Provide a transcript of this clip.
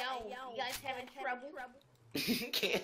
yo, yo, you guys having trouble? trouble? Can't.